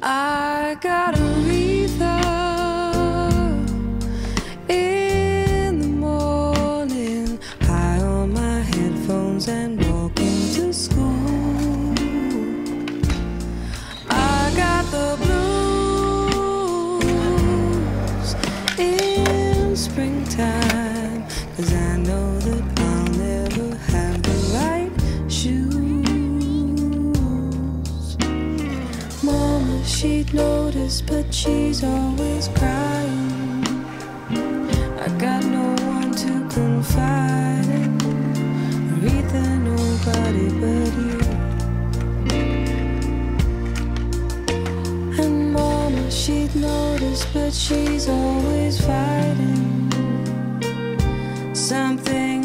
got Aretha in the morning, high on my headphones and walking to school. I got the blues in springtime, she'd notice, but she's always crying. I got no one to confide in. Aretha, nobody but you. And mama, she'd notice, but she's always fighting. Something